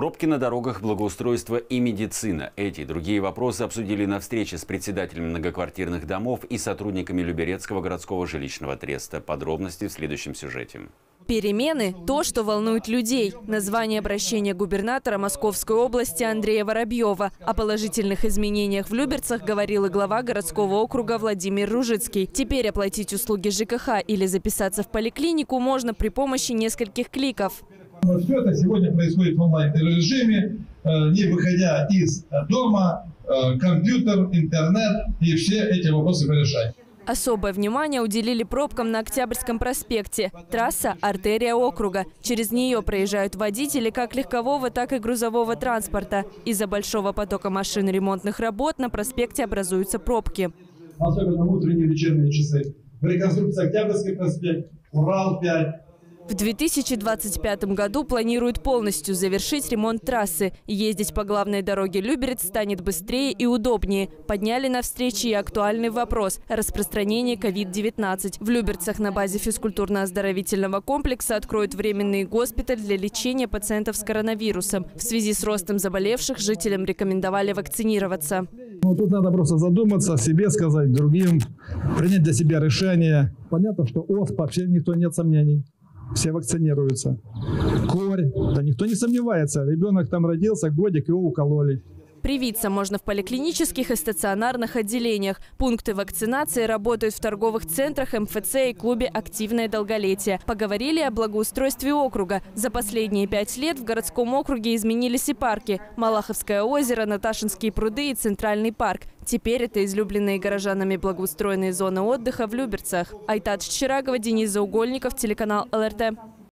Пробки на дорогах, благоустройство и медицина. Эти и другие вопросы обсудили на встрече с председателями многоквартирных домов и сотрудниками Люберецкого городского жилищного треста. Подробности в следующем сюжете. Перемены – то, что волнует людей. Название обращения губернатора Московской области Андрея Воробьева. О положительных изменениях в Люберцах говорил и глава городского округа Владимир Ружицкий. Теперь оплатить услуги ЖКХ или записаться в поликлинику можно при помощи нескольких кликов. Все это сегодня происходит в онлайн-режиме, э, не выходя из дома, э, компьютер, интернет и все эти вопросы порешать. Особое внимание уделили пробкам на Октябрьском проспекте. Трасса – артерия округа. Через нее проезжают водители как легкового, так и грузового транспорта. Из-за большого потока машин ремонтных работ на проспекте образуются пробки. Особенно в утренние вечерние часы. Реконструкция Октябрьский проспект, Урал-5, в 2025 году планируют полностью завершить ремонт трассы. Ездить по главной дороге Люберец станет быстрее и удобнее. Подняли на встрече и актуальный вопрос – распространение COVID-19. В Люберцах на базе физкультурно-оздоровительного комплекса откроют временный госпиталь для лечения пациентов с коронавирусом. В связи с ростом заболевших жителям рекомендовали вакцинироваться. Ну, тут надо просто задуматься, себе сказать, другим, принять для себя решение. Понятно, что ОСП вообще никто нет сомнений все вакцинируются. Корь, да никто не сомневается, ребенок там родился, годик, его укололи. Привиться можно в поликлинических и стационарных отделениях. Пункты вакцинации работают в торговых центрах, МФЦ и клубе «Активное долголетие». Поговорили о благоустройстве округа. За последние пять лет в городском округе изменились и парки. Малаховское озеро, Наташинские пруды и Центральный парк. Теперь это излюбленные горожанами благоустроенные зоны отдыха в Люберцах. Айтат Чирагова, Денис Заугольников, телеканал ЛРТ.